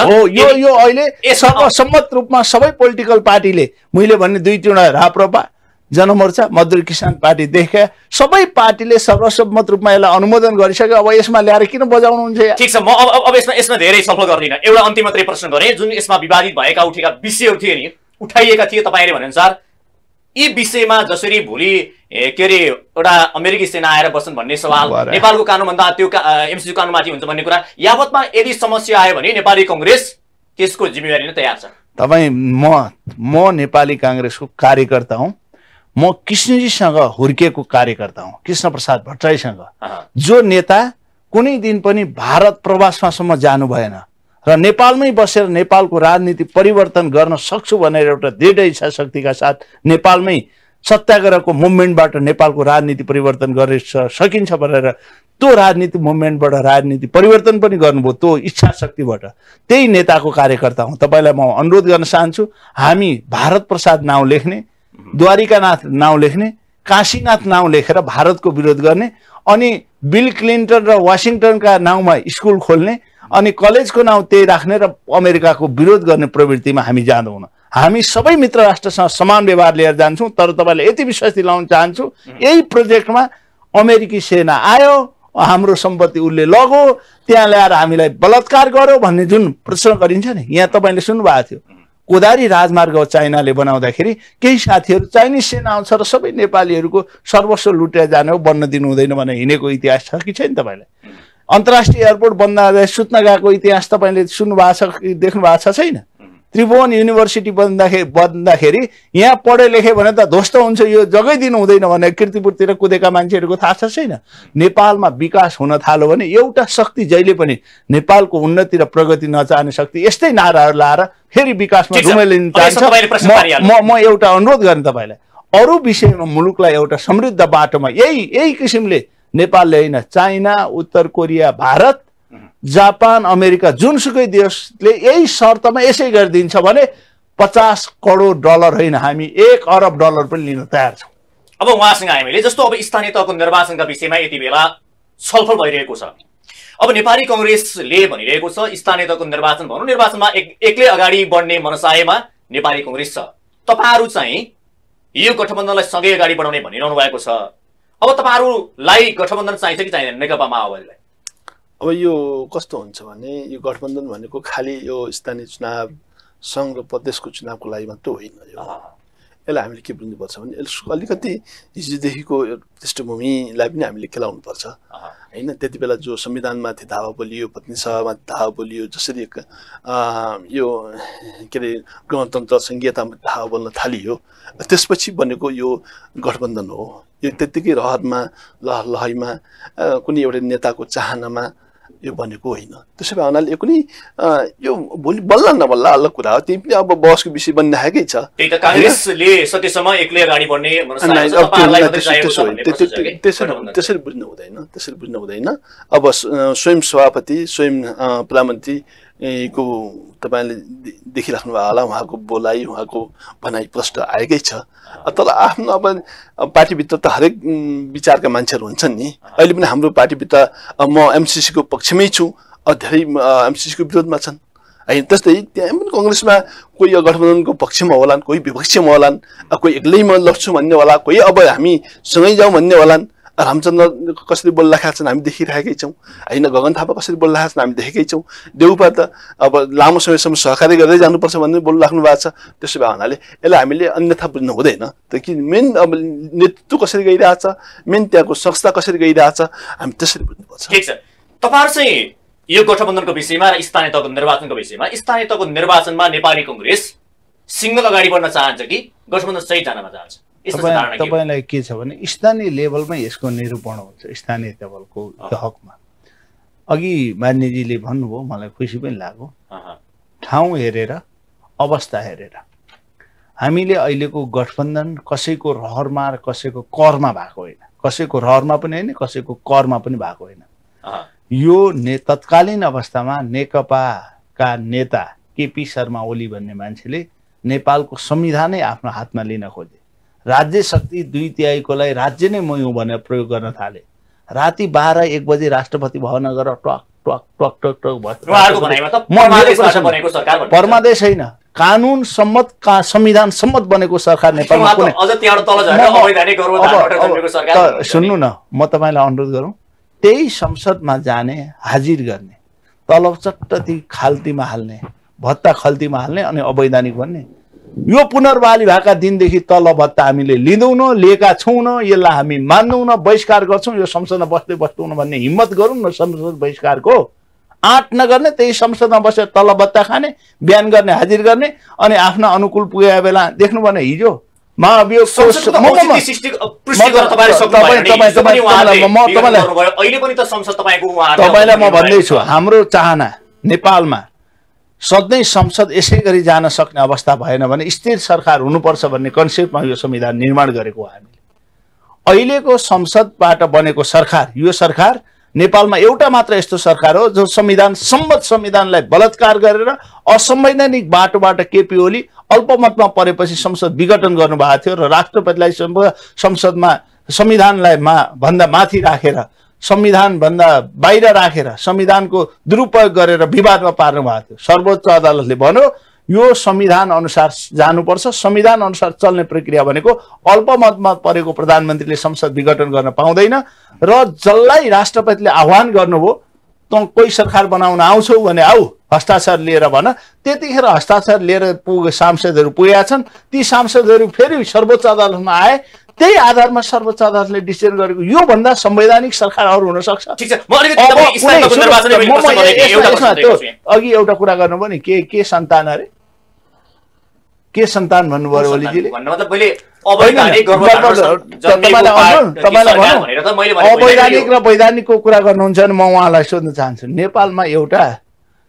हो। यो यो अहिले सर्वसम्मत रूपमा सबै पोलिटिकल पार्टीले मैले भन्ने दुई तिनवटा राप्रपा जनमोर्चा मजदुर किसान पार्टी देखे सबै पार्टीले सर्वसम्मत रूपमा यसलाई अनुमोदन गरिसक्यो अब यसमा ल्याएर किन बजाउनुहुन्छ? ठिक छ म अब यसमा यसमा धेरै छलफल गर्दिनँ एउटा अन्तिम मात्रै प्रश्न गरेँ जुन यसमा विवादित भएका उठेका विषयहरू थिए नि उठाइएका थिए तपाईँले भनेअनुसार यी विषयमा जसरी भोलि के अरे एउटा अमेरिकी सेना आएर बस्छन् भन्ने सवाल। नेपालको कानुनभन्दा त्यो एमसिसी कानुनमाथि हुन्छ भन्ने कुरा यावतमा यदि समस्या आयो भने नेपाली कङ्ग्रेस त्यसको जिम्मेवारी नै तयार छ तपाईँ म म नेपाली काङ्ग्रेसको कार्यकर्ता हुँ म कृष्णजीसँग हुर्किएको कार्यकर्ता हुँ कृष्ण प्रसाद भट्टराईसँग। जो नेता कुनै दिन पनि भारत प्रवासमासम्म जानु भएन र नेपालमै बसेर नेपालको राजनीति परिवर्तन गर्न सक्छु भनेर एउटा दृढ इच्छा शक्तिका साथ नेपालमै सत्याग्रहको मुभमेन्टबाट नेपालको राजनीति परिवर्तन गरेर स- सकिन्छ भनेर त्यो राजनीति मुभमेन्टबाट राजनीति परिवर्तन पनि गर्नुभयो त्यो इच्छा शक्तिबाट त्यही नेताको कार्यकर्ता हुँ। तपाईँलाई म अनुरोध गर्न चाहन्छु हामी भारत प्रसाद नाउँ लेख्ने द्वारिकानाथ नाउँ लेख्ने काशीनाथ नाउँ लेखेर भारतको विरोध गर्ने अनि बिल क्लिन्टन र वासिङटनका नाउँमा स्कुल खोल्ने अनि कलेजको नाउँ त्यही राख्ने र अमेरिकाको विरोध गर्ने प्रवृत्तिमा हामी जाँदैनौँ। हामी सबै मित्र राष्ट्रसँग समान व्यवहार लिएर जान्छौँ तर तपाईँलाई यति विश्वास दिलाउन चाहन्छु यही प्रोजेक्टमा अमेरिकी सेना आयो हाम्रो सम्पत्ति उसले लग्यो त्यहाँ ल्याएर हामीलाई बलात्कार गर्यो भन्ने जुन प्रश्न गरिन्छ नि यहाँ तपाईँले सुन्नुभएको थियो। कोदारी राजमार्ग चाइनाले बनाउँदाखेरि केही साथीहरू चाइनिज सेना आउँछ र सबै नेपालीहरूको सर्वस्व लुटेर जाने हो बन्न दिनु हुँदैन भनेर हिँडेको इतिहास छ कि छैन तपाईँलाई? अन्तर्राष्ट्रिय एयरपोर्ट बन्द सुत्न गएको इतिहास तपाईँले सुन्नु भएको छ कि देख्नु भएको छ छैन? त्रिभुवन युनिभर्सिटी बन्दाखेरि बन्दाखेरि यहाँ पढे लेखे भने त ध्वस्त हुन्छ यो जग्गै दिनु हुँदैन भने किर्तिपुरतिर कुदेका मान्छेहरूको थाहा छ छैन नेपालमा विकास हुन थाल्यो भने एउटा शक्ति जहिले पनि नेपालको उन्नति र प्रगति नचाहने शक्ति यस्तै नाराहरू लाएर फेरि विकासमा ठिक छ। घुमेलिन अब यसमा तपाईँले प्रश्न म पारिहाल्नु। म- म एउटा अनुरोध गरेँ तपाईँलाई अरू विषयमा मुलुकलाई एउटा समृद्ध बाटोमा यही यही किसिमले नेपालले होइन चाइना उत्तर कोरिया भारत जापान अमेरिका जुनसुकै देशले यही शर्तमा यसै गरिदिन्छ भने पचास करोड डलर होइन हामी एक अरब डलर पनि लिन तयार छौँ। अब उहाँसँग हामीले जस्तो अब स्थानीय तहको निर्वाचनका विषयमा यति बेला छलफल भइरहेको छ। अब नेपाली कङ्ग्रेसले भनिरहेको छ स्थानीय तहको निर्वाचन भनौँ निर्वाचनमा एक एक्लै अगाडि बढ्ने मनसायमा नेपाली कङ्ग्रेस छ। तपाईँहरू चाहिँ यो गठबन्धनलाई सँगै अगाडि बढाउने भनिरहनु भएको छ। अब तपाईँहरूलाई गठबन्धन चाहिन्छ कि चाहिँदैन? नेकपा माओवादीलाई। अब यो कस्तो हुन्छ भने यो गठबन्धन भनेको खालि यो स्थानीय चुनाव सङ्घ र प्रदेशको चुनावको लागि मात्र होइन यो। यसलाई हामीले के बुझ्नुपर्छ भने यसको अलिकति हिजोदेखिको पृष्ठभूमिलाई पनि हामीले खेलाउनुपर्छ। होइन त्यति बेला जो संविधानमाथि धावा बोलियो पत्नी सभामाथि धावा बोलियो जसरी यो के अरे गणतन्त्र सङ्घीयतामा धावा बोल्न थालियो त्यसपछि बनेको यो गठबन्धन हो। यो त्यत्तिकै रहरमा लह लहैमा अ, कुनै एउटा नेताको चाहनामा यो बनेको होइन। त्यसो भए हुनाले यो कुनै यो भोलि बल्ल नबल्ला अलग कुरा हो। त्यही पनि अब बहसको विषय बनिराखेकै छ। त्यसरी बुझ्नु हुँदैन। त्यसरी बुझ्नु हुँदैन। अब स्वयं सभापति स्वयं प्रधानमन्त्री को तपाईँले देखिराख्नु भएको होला उहाँको बोलाइ उहाँको भनाइ प्रश्न आएकै छ। तर आफ्नो अब पार्टीभित्र त हरेक विचारका मान्छेहरू हुन्छन् नि। अहिले पनि हाम्रो पार्टीभित्र म एमसिसीको पक्षमै छु धेरै एमसिसीको विरोधमा छन्। होइन त्यस्तै त्यहाँ पनि कङ्ग्रेसमा कोही गठबन्धनको पक्षमा होलान् कोही विपक्षमा होलान् कोही एक्लैमा लड्छु भन्ने होला कोही अब हामी सँगै जाउँ भन्ने होलान्। रामचन्द्र कसरी बोलिरहेका छन् हामी देखिरहेकै छौँ। होइन गगन थापा कसरी बोलिरहेका छन् हामी देखेकै छौँ। देउपा त अब लामो समयसम्म सहकारी गर्दै जानुपर्छ भन्ने बोलिराख्नु भएको छ। त्यसो भए हुनाले यसलाई हामीले अन्यथा बुझ्नु हुँदैन। त कि मेन अब नेतृत्व कसरी गइरहेछ मेन त्यहाँको संस्था कसरी गइरहेछ हामी त्यसरी बुझ्नुपर्छ ठिक छ। तपाईँहरू चाहिँ यो गठबन्धनको विषयमा र स्थानीय तहको निर्वाचनको विषयमा स्थानीय तहको निर्वाचनमा नेपाली कङ्ग्रेस सिङ्गल अगाडि बढ्न चाहन्छ कि गठबन्धन सही जानमा चाहन्छ? तपाईँलाई के छ भने स्थानीय लेभलमै यसको निरूपण हुन्छ स्थानीय लेभलको हकमा अघि मान्यजीले भन्नुभयो मलाई खुसी पनि लाग्यो। ठाउँ हेरेर अवस्था हेरेर। हामीले अहिलेको गठबन्धन कसैको रहरमा र कसैको करमा भएको होइन। कसैको रहरमा पनि होइन कसैको करमा पनि भएको होइन। यो ने तत्कालीन अवस्थामा नेकपाका नेता केपी शर्मा ओली भन्ने मान्छेले नेपालको संविधानै आफ्नो हातमा लिन खोजे। राज्य शक्ति दुई तिहाईकोलाई राज्य नै मै हुँ भनेर प्रयोग गर्न थाले राति बाह्र एक बजे राष्ट्रपति भवन गएर परमादेशबाट मेरो बनेको सरकार भन्नुहुन्छ। परमादेश होइन कानुन सम्मत का संविधान सम्मत बनेको सरकार नेपालमा सुन्नु नि। म तपाईँलाई अनुरोध गरौँ त्यही संसदमा जाने हाजिर गर्ने तलब चट्ट खाल्तीमा हाल्ने भत्ता खल्तीमा हाल्ने अनि अवैधानिक भन्ने यो पुनर्बहाली भएका दिनदेखि तल भत्ता हामीले लिँदैनौँ लिएका छौँ यसलाई हामी मान्दैनौँ बहिष्कार गर्छौँ। यो संसदमा बस्दै बस्दैनौँ भन्ने हिम्मत गरौँ न संसद बहिष्कारको। आँट नगर्ने त्यही संसदमा बसेर तल भत्ता खाने बिहान गर्ने हाजिर गर्ने अनि आफ्ना अनुकूल पुगेका बेला देख्नु भने हिजो तपाईँलाई- म- भन्दैछु। हाम्रो चाहना नेपालमा सधैँ संसद यसै गरी जान सक्ने अवस्था भएन भने स्थिर सरकार हुनुपर्छ भन्ने कन्सेप्टमा यो संविधान निर्माण गरेको हो हामीले। अहिलेको संसदबाट बनेको सरकार यो सरकार नेपालमा एउटा मात्र यस्तो सरकार हो जो संविधान सम्मत संविधानलाई बलात्कार गरेर असंवैधानिक बाटोबाट केपी ओली अल्पमतमा परेपछि संसद विघटन गर्नुभएको थियो र राष्ट्रपतिलाई संसदमा संविधानलाई मा भन्दा माथि राखेर संविधानभन्दा बाहिर राखेर संविधानको दुरुपयोग गरेर विवादमा पार्नु भएको थियो। सर्वोच्च अदालतले भन्यो यो संविधान अनुसार जानुपर्छ। संविधान अनुसार चल्ने प्रक्रिया भनेको अल्पमतमा परेको प्रधानमन्त्रीले संसद विघटन गर्न पाउँदैन र जसलाई राष्ट्रपतिले आह्वान गर्नुभयो तँ कोही सरकार बनाउन आउँछौ भने आऊ हस्ताक्षर लिएर भन। त्यतिखेर हस्ताक्षर लिएर पुगे सांसदहरू पुगेका छन्। ती सांसदहरू फेरि सर्वोच्च अदालतमा आए। त्यही आधारमा सर्वोच्च अदालतले डिसिजन गरेको योभन्दा संवैधानिक सरकार अरू हुन सक्छ ठिक छ। म अलिकति अब तपाईँ कुनै- स्थानीय सुन्नु, निर्वाचन म- म मैले यसमा- एउटा यसमा प्रश्न त्यो सोधेको छु। अघि एउटा कुरा गर्नुभयो नि के के सन्तान अरे? के सन्तान भन्नुभयो ओलीजीले अवैधानिक। र वैधानिकको कुरा गर्नुहुन्छ भने म उहाँलाई सोध्न चाहन्छु। नेपालमा एउटा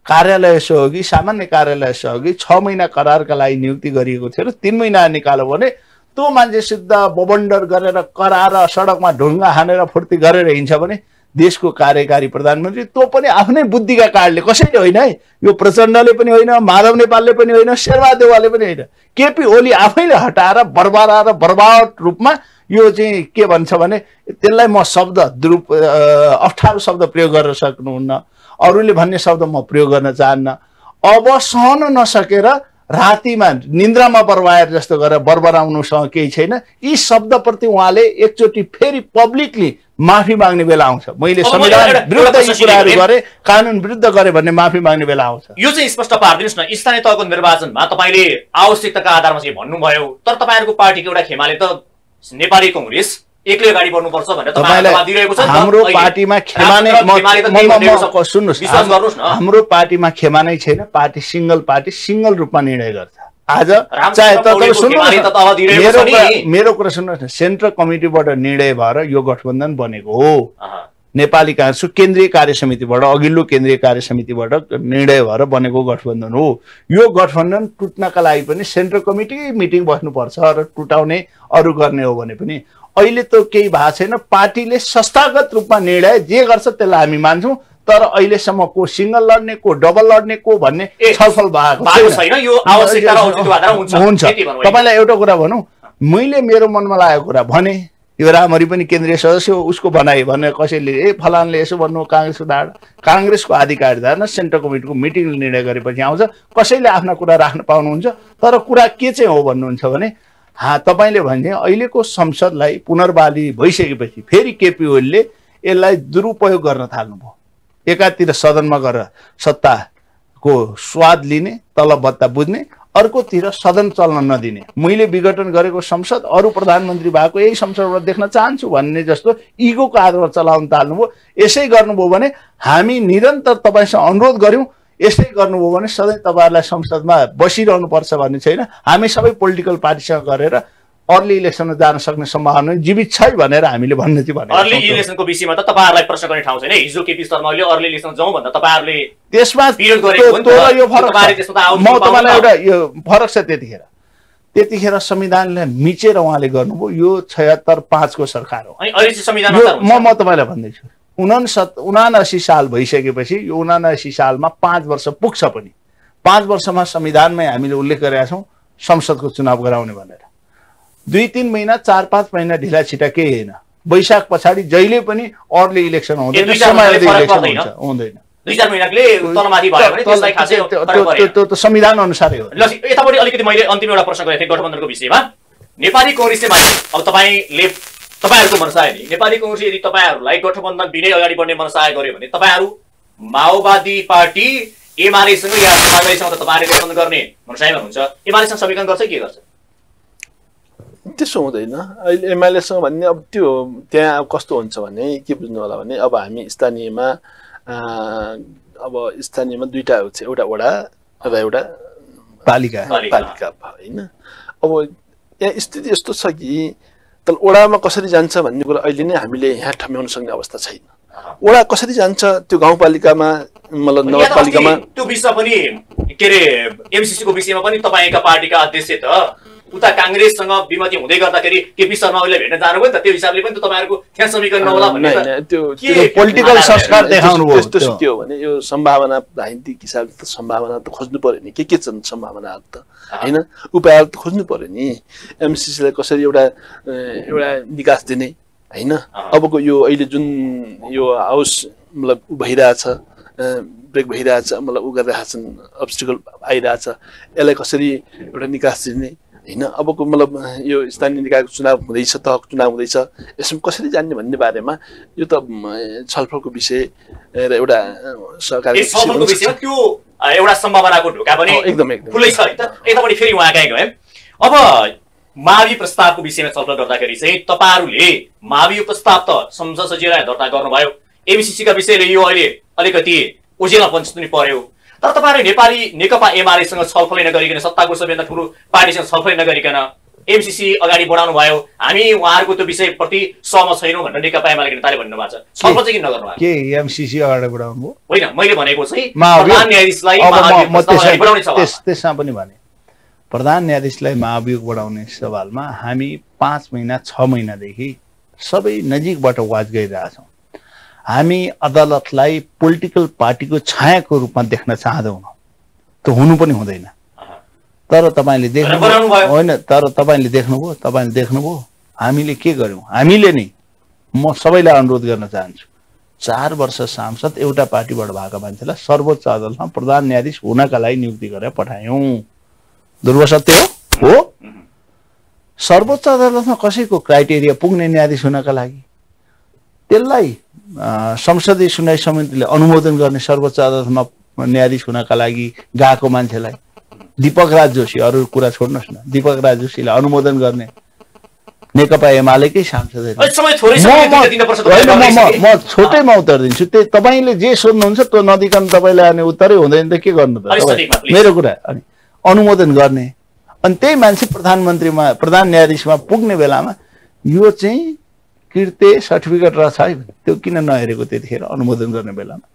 कार्यालय सहयोगी सामान्य कार्यालय सहयोगी छ महिना करारका लागि नियुक्ति गरिएको थियो र तिन महिना निकाल्यो भने त्यो मान्छेसित बबन्डर गरेर कराएर सडकमा ढुङ्गा हानेर फुर्ती गरेर हिँड्छ भने देशको कार्यकारी प्रधानमन्त्री त्यो पनि आफ्नै बुद्धिका कारणले। कसैले होइन है? यो प्रचण्डले पनि होइन माधव नेपालले पनि होइन शेरबहादुर देवालले पनि होइन। केपी ओली आफैले हटाएर बर्बाएर बर्बाद रूपमा यो चाहिँ के भन्छ भने त्यसलाई म शब्द दुरुप अप्ठ्यारो शब्द प्रयोग गर्न सक्नुहुन्न। अरूले भन्ने शब्द म प्रयोग गर्न चाहन्न। अब सहन नसकेर रातिमा निन्द्रामा बर्बाएर जस्तो गरेर बर्बराउनुसँग केही छैन। यी शब्दप्रति उहाँले एकचोटि फेरि पब्लिकली माफी माग्ने बेला आउँछ। मैले संविधान विरुद्ध यी कुराहरू गरेँ कानुन विरुद्ध गरेँ भन्ने माफी माग्ने बेला आउँछ। यो चाहिँ स्पष्ट पारिदिनुहोस् न। स्थानीय तहको निर्वाचनमा तपाईँले आवश्यकताका आधारमा चाहिँ भन्नुभयो तर तपाईँहरूको पार्टीको एउटा खेमाले त नेपाली कङ्ग्रेस एक्लै अगाडि बढ्नुपर्छ भनेर दिइरहेको छ हाम्रो। पार्टीमा खेमा नै। सुन्नुहोस् हाम्रो पार्टीमा खेमा नै छैन पार्टी सिङ्गल पार्टी सिङ्गल रूपमा निर्णय गर्छ आज चाहे त- मेरो। कुरा- मेरो कुरा सुन्नुहोस् न सेन्ट्रल कमिटीबाट निर्णय भएर यो गठबन्धन बनेको हो। नेपाली काङ्ग्रेस केन्द्रीय कार्य समितिबाट अघिल्लो केन्द्रीय कार्य समितिबाट निर्णय भएर बनेको गठबन्धन हो यो गठबन्धन टुट्नका लागि पनि सेन्ट्रल कमिटी मिटिङ बस्नुपर्छ र टुटाउने अरू गर्ने हो भने पनि अहिले त केही भएको छैन। पार्टीले संस्थागत रूपमा निर्णय जे गर्छ त्यसलाई हामी मान्छौँ। तर अहिलेसम्म को सिङ्गल लड्ने को डबल लड्ने को भन्ने छलफल भएको हुन्छ। तपाईँलाई एउटा कुरा भनौँ। मैले मेरो मनमा लागेको कुरा भने यो रामरी पनि केन्द्रीय सदस्य हो उसको बनाए भने कसैले ए फलानले यसो भन्नु काङ्ग्रेसको धारणा काङ्ग्रेसको आधिकारिक धारणा सेन्ट्रल कमिटीको मिटिङले निर्णय गरेपछि आउँछ। कसैले आफ्ना कुरा राख्न पाउनुहुन्छ? तर कुरा के चाहिँ हो भन्नुहुन्छ भने तपाईँले भने अहिलेको संसदलाई पुनर्वाली भइसकेपछि फेरि केपी ओलीले यसलाई दुरुपयोग गर्न थाल्नुभयो। एकातिर सदनमा गएर सत्ताको स्वाद लिने तलब भत्ता बुझ्ने अर्कोतिर सदन चल्न नदिने। मैले विघटन गरेको संसद अरू प्रधानमन्त्री भएको यही संसदबाट देख्न चाहन्छु भन्ने जस्तो इगोको आधारमा चलाउन थाल्नुभयो। यसै गर्नुभयो भने हामी निरन्तर तपाईँसँग अनुरोध गऱ्यौँ यसै गर्नुभयो भने सधैँ तपाईँहरूलाई संसदमा बसिरहनुपर्छ भन्ने छैन। हामी सबै पोलिटिकल पार्टीसँग गरेर अर्ली इलेक्सनमा जान सक्ने सम्भावना जीवित छै भनेर हामीले भन्ने चाहिँ भनेको अर्ली। इलेक्सनको विषयमा त तपाईँहरूलाई प्रश्न गर्ने ठाउँ छैन। हिजो केपी शर्मा ओलीले अर्ली इलेक्सन जाउँ भन्दा तपाईँहरूले त्यसमा यो फरक म तपाईँलाई एउटा यो फरक छ त्यतिखेर। त्यतिखेर संविधानलाई मिचेर उहाँले गर्नुभयो। यो छयत्तर पाँचको सरकार हो। म। म तपाईँलाई भन्दैछु। उनासत उनासी साल भइसकेपछि यो उनासी सालमा पाँच वर्ष पुग्छ पनि। पाँच वर्षमा संविधानमै हामीले उल्लेख गरेका छौँ संसदको चुनाव गराउने भनेर। दुई तिन महिना चार पाँच महिना ढिला छिटा केही होइन। वैशाख पछाडि जहिले पनि अर्ली इलेक्सन हुँदैन हुँदैन। त्यो- त्यो संविधान अनुसारै हो। यतापट्टि अलिकति मैले अन्तिम एउटा प्रश्न गरेको थिएँ गठबन्धनको विषयमा। नेपाली कङ्ग्रेसले अब तपाईँले तपाईँहरूको मनसाय नि। नेपाली कङ्ग्रेस यदि तपाईँहरूलाई गठबन्धन बिनै अगाडि बढ्ने मनसाय गर्यो भने तपाईँहरू माओवादी पार्टी एमालेसँग या समाजवादीसँग त तपाईँहरूले गठबन्धन गर्ने मनसायमा हुन्छ। एमालेसँग समीकरण गर्छ के गर्छ? त्यसो हुँदैन। अहिले एमएलएसँग भन्ने अब त्यो त्यहाँ अब कस्तो हुन्छ भने के बुझ्नु होला भने अब हामी स्थानीयमा अब स्थानीयमा दुईवटा हुन्छ एउटा वडा र एउटा पालिका पालिका। पालिका भयो होइन? अब यहाँ स्थिति यस्तो छ कि तर ओडामा कसरी जान्छ भन्ने कुरा अहिले नै हामीले यहाँ ठम्याउन सक्ने अवस्था छैन। ओडा कसरी जान्छ त्यो गाउँपालिकामा मतलब नगरपालिकामा त्यो विषयमा पनि के अरे एमसिसीको विषयमा पनि तपाईँका पार्टीका अध्यक्ष त उता काङ्ग्रेससँग विमति हुँदै गर्दाखेरि केपी शर्मा ओलीलाई भेट्न जानुभयो नि त त्यो हिसाबले पनि त तपाईँहरूको त्यहाँ समीकरण नहोला भन्ने पोलिटिकल संस्कार? देखाउनु त्यस्तो त्यो। के हो भने यो सम्भावना राजनीतिक हिसाबले त सम्भावना त खोज्नु पर्यो नि। के के छन् सम्भावनाहरू त? होइन उपायहरू त खोज्नु पर्यो नि। एमसिसीलाई कसरी एउटा एउटा निकास दिने? होइन। अबको यो अहिले जुन यो हाउस मतलब भइरहेछ ब्रेक भइरहेछ मतलब उ गरिरहेका छन् अब्स्टिकल आइरहेछ। यसलाई कसरी एउटा निकास दिने? होइन अबको मतलब यो स्थानीय निकायको चुनाव हुँदैछ तहको चुनाव हुँदैछ यसमा कसरी जान्ने भन्ने बारेमा यो त छलफलको विषय र एउटा विषयमा त्यो एउटा सम्भावनाको ढोका पनि एकदम, एकदम। खुलै छ यतापट्टि फेरि उहाँ गएको है। अब मावि प्रस्तावको विषयमा छलफल गर्दाखेरि चाहिँ तपाईँहरूले मावि प्रस्ताव त संसद सचिवलाई दर्ता गर्नुभयो। एमसिसीका विषयले यो अहिले अलिकति उजेलमा पनि पर्यो तर तपाईँहरू नेपाली नेकपा एमालेसँग छलफलै नगरिकन सत्ताको सबैभन्दा ठुलो पार्टीसँग छलफलै नगरिकन एमसिसी अगाडि बढाउनु भयो हामी उहाँहरूको त्यो विषयप्रति सहमत छैनौँ भनेर नेकपा एमालेको नेताले भन्नुभएको छ छलफल चाहिँ किन नगर्नु के एमसिसी अगाडि बढाउनु होइन मैले भनेको चाहिँ प्रधान न्यायाधीशलाई त्यसमा पनि भने प्रधान न्यायाधीशलाई महाभियोग बढाउने सवालमा हामी पाँच महिना छ महिनादेखि सबै नजिकबाट वाच गरिरहेछौँ हामी अदालतलाई पोलिटिकल पार्टीको छायाको रूपमा देख्न चाहँदैनौँ। त्यो हुनु पनि हुँदैन। तर तपाईँले देख्नु। होइन तर तपाईँले देख्नुभयो तपाईँले देख्नुभयो। हामीले के गर्यौँ हामीले नै म सबैलाई अनुरोध गर्न चाहन्छु। चार वर्ष सांसद एउटा पार्टीबाट भएको मान्छेलाई सर्वोच्च अदालतमा प्रधान न्यायाधीश हुनका लागि नियुक्ति गरेर पठायौँ। ध्रुव सत्य हो। हो? सर्वोच्च अदालतमा कसैको क्राइटेरिया पुग्ने न्यायाधीश हुनका लागि? त्यसलाई संसदीय सुनवाई समितिले अनुमोदन गर्ने सर्वोच्च अदालतमा न्यायाधीश हुनका लागि गएको मान्छेलाई दीपक राज जोशी अरू कुरा छोड्नुहोस् न। दीपक राज जोशीलाई अनुमोदन गर्ने नेकपा एमालेकै सांसद म- छोटैमा उत्तर दिन्छु। त्यही तपाईँले जे सोध्नुहुन्छ त्यो नदिकन तपाईँलाई अनि उत्तरै हुँदैन त के गर्नु त। मेरो कुरा अनि अनुमोदन गर्ने। अनि त्यही मान्छे प्रधानमन्त्रीमा प्रधान न्यायाधीशमा पुग्ने बेलामा यो चाहिँ कृत्य सर्टिफिकेट रहेछ है। त्यो किन नहेरेको त्यतिखेर अनुमोदन गर्ने बेलामा?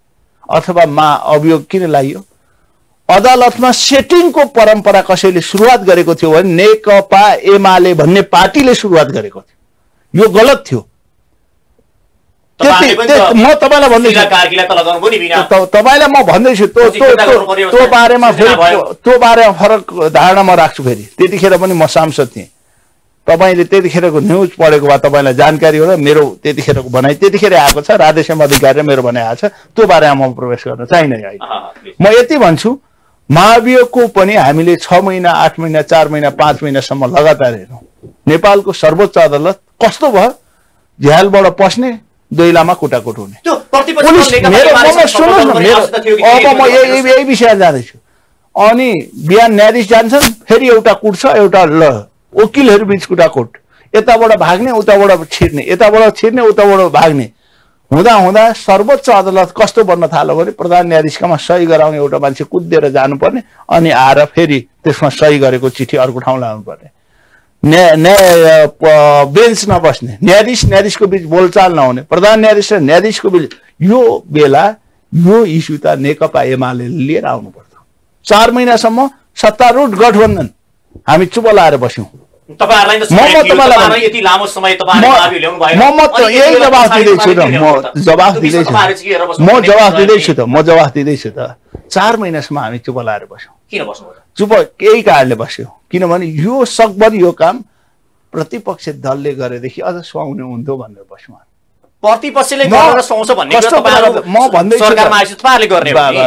अथवा मा अभियोग किन लाग्यो अदालतमा सेटिङको परम्परा कसैले सुरुवात गरेको थियो भने नेकपा एमाले भन्ने पार्टीले सुरुवात गरेको थियो। यो गलत थियो। म तपाईँलाई भन्दैछु। तपाईँलाई म भन्दैछु त्यो बारेमा फेरि त्यो बारेमा फरक धारणा म राख्छु फेरि। त्यतिखेर पनि म सांसद थिएँ। तपाईँले त्यतिखेरको न्युज पढेको भए तपाईँलाई जानकारी होला मेरो त्यतिखेरको भनाइ त्यतिखेर आएको छ राधेश्याम अधिकारी मेरो भनाइ आएको छ त्यो बारेमा म प्रवेश गर्न चाहिनँ अहिले। म यति भन्छु महाभियोगको पनि हामीले छ महिना आठ महिना चार महिना पाँच महिनासम्म लगातार हेरौँ नेपालको सर्वोच्च अदालत कस्तो भयो झ्यालबाट पस्ने दैलामा कुटाकुट हुने अब म। यही विषय जाँदैछु अनि बिहान न्यायाधीश जान्छन् फेरि एउटा कुट्छ एउटा ल वकिलहरू बिच कुटाकुट यताबाट भाग्ने उताबाट छिर्ने। यताबाट छिर्ने उताबाट भाग्ने। हुँदा हुँदा सर्वोच्च अदालत कस्तो बन्न थाल्यो भने प्रधान न्यायाधीशकामा सही गराउने एउटा मान्छे कुदेर जानुपर्ने अनि आएर फेरि त्यसमा सही गरेको चिठी अर्को ठाउँ लानुपर्ने। न्याय न्याय बेन्च नबस्ने। न्यायाधीश न्यायाधीशको बिच बोलचाल नहुने। प्रधान न्यायाधीश र न्यायाधीशको बिच यो बेला यो इस्यु त नेकपा एमाले लिएर आउनु पर्छ चार महिनासम्म सत्तारूढ गठबन्धन। हामी चुप लाएर बस्यौँ। म- जवाफ दिँदैछु त। म? जवाफ दिँदैछु त चार महिनासम्म हामी चुप लाएर बस्यौँ? चुप केही कारणले बस्यो किनभने यो सकभर यो काम प्रतिपक्ष दलले गरेदेखि अझ सुहाउने हुन्थ्यो भनेर बस्यौँ। प्रतिपक्षले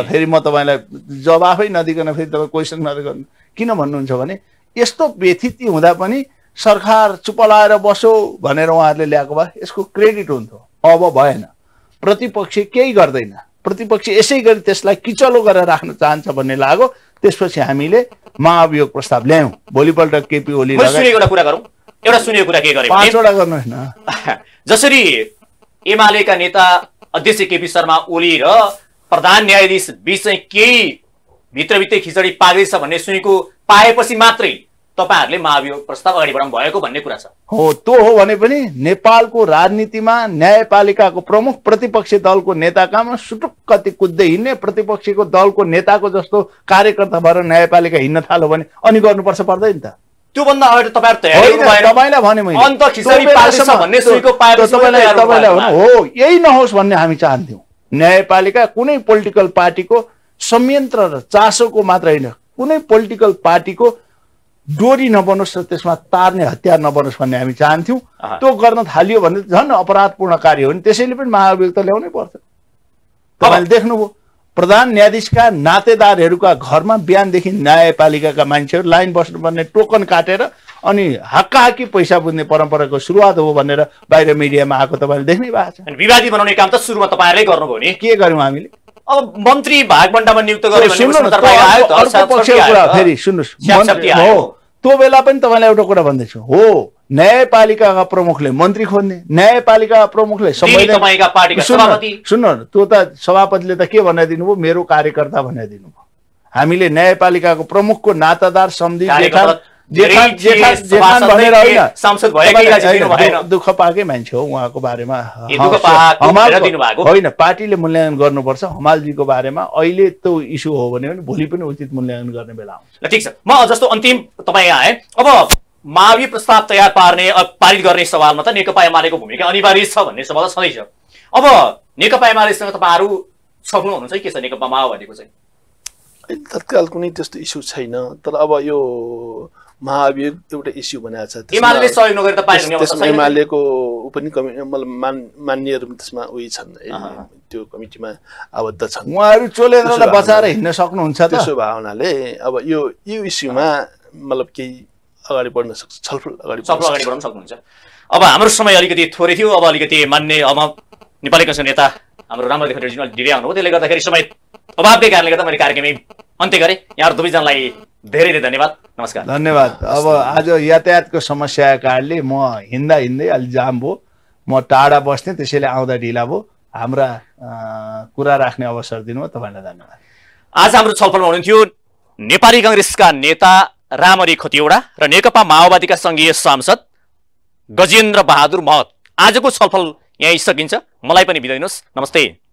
फेरि म तपाईँलाई जवाफै नदिकन फेरि तपाईँ क्वेसन गर्नु किन भन्नुहुन्छ भने यस्तो व्यथिति हुँदा पनि सरकार चुप लाएर बसो भनेर उहाँहरूले ल्याएको भए यसको क्रेडिट हुन्थ्यो। अब भएन। प्रतिपक्ष केही गर्दैन। प्रतिपक्ष यसै गरी त्यसलाई किचलो गरेर राख्न चाहन्छ भन्ने लाग्यो त्यसपछि हामीले महाभियोग प्रस्ताव ल्यायौँ। भोलिपल्ट केपी ओली एउटा कुरा गरौँ। एउटा सुनेको कुरा के गरे पाँचवटा गर्नुहोस् न जसरी एमालेका नेता अध्यक्ष केपी शर्मा ओली र प्रधान न्यायाधीश बीच चाहिँ केही भित्रभित्रै खिचडी पाग्दैछ भन्ने सुनेको पाएपछि मात्रै तपाईँहरूले महाभियोग प्रस्ताव अगाडि बढाउनु भएको भन्ने कुरा छ। हो त्यो हो भने पनि नेपालको राजनीतिमा न्यायपालिकाको प्रमुख प्रतिपक्षी दलको नेताकामा सुटुक्कति कुद्दै हिँड्ने प्रतिपक्षीको दलको नेताको जस्तो कार्यकर्ता भएर न्यायपालिका हिँड्न थाल्यो भने अनि गर्नुपर्छ पर्दैन त। त्योभन्दा अगाडि तपाईँहरू हो यही नहोस् भन्ने हामी चाहन्थ्यौँ। न्यायपालिका कुनै पोलिटिकल पार्टीको संयन्त्र र चासोको मात्र होइन। कुनै पोलिटिकल पार्टीको डोरी नबनोस् र त्यसमा तार्ने हतियार नबनोस् भन्ने हामी चाहन्थ्यौँ। त्यो गर्न थालियो भने झन् अपराधपूर्ण कार्य हो नि। त्यसैले पनि महाभियोग त ल्याउनै पर्छ। तपाईँले देख्नुभयो प्रधान न्यायाधीशका नातेदारहरूका घरमा बिहानदेखि न्यायपालिकाका मान्छेहरू लाइन बस्नुपर्ने टोकन काटेर अनि हाक्काहाक्की पैसा बुझ्ने परम्पराको सुरुवात हो भनेर बाहिर मिडियामा आएको तपाईँले देख्नै भएको छ। विवादी बनाउने काम त सुरुमा तपाईँहरूले गर्नुभयो नि। के गर्यौँ हामीले? अब मन्त्री भागबण्डामा नियुक्त गर्यो त्यो बेला पनि तपाईँलाई एउटा कुरा भन्दैछु। हो न्यायपालिकाका प्रमुखले मन्त्री खोज्ने न्यायपालिकाका प्रमुखले सुन्नु न, त्यो त सभापतिले त के बनाइदिनु भयो मेरो कार्यकर्ता बनाइदिनु भयो हामीले न्यायपालिकाको प्रमुखको नातादार सम्धि दुःख पाएकै मान्छे हो उहाँको बारेमा? होइन पार्टीले मूल्याङ्कन गर्नुपर्छ हमालजीको बारेमा। अहिले त्यो इस्यु हो भने पनि भोलि पनि उचित मूल्याङ्कन गर्ने बेला आउँछ। ल ठिक छ। म जस्तो अन्तिम तपाईँ आए। अब मावि प्रस्ताव तयार पार्ने पारित गर्ने सवालमा त नेकपा एमालेको भूमिका अनिवार्य छ भन्ने सवाल त छँदैछ अब नेकपा एमालेसँग तपाईँहरू सक्नु हुनुहुन्छ कि छ नेकपा माओवादीको चाहिँ? तत्काल कुनै त्यस्तो इस्यु छैन। तर अब यो महाभियोग एउटा इस्यु बनाएको छ त्यसमा-। एमालेको ऊ पनि कमि मतलब मान मान्यहरू पनि त्यसमा उयो छन्। त्यो कमिटीमा आबद्ध छन् उहाँहरू चोलेन्द्रलाई बचाएर हिँड्न सक्नुहुन्छ त त्यसो भए हुनाले अब यो यो इस्युमा मतलब केही अगाडि बढ्न सक्छ छलफल अगाडि अगाडि। बढाउन सक्नुहुन्छ अब हाम्रो समय अलिकति थोरै थियो अब अलिकति मान्ने अब नेपाली कङ्ग्रेसका नेता हाम्रो राम्रो अलिक ढिलै आउनुभयो त्यसले गर्दाखेरि समय अभावकै कारणले गर्दा मैले कार्यक्रमै अन्त्य गरेँ। यहाँहरू दुवैजनालाई धेरै धेरै धन्यवाद। नमस्कार। धन्यवाद। अब आज यातायातको समस्याका कारणले म हिँड्दा हिँड्दै अलिक जाम भयो। म टाढा बस्थेँ त्यसैले आउँदा ढिला भयो। हाम्रा कुरा राख्ने अवसर दिनुभयो। तपाईँलाई धन्यवाद। आज हाम्रो छलफलमा हुनुहुन्थ्यो नेपाली कङ्ग्रेसका नेता रामरी खतिवडा र नेकपा माओवादीका सङ्घीय सांसद गजेन्द्र बहादुर महत। आजको छलफल यहीँ सकिन्छ। मलाई पनि बिदा दिनुहोस्। नमस्ते।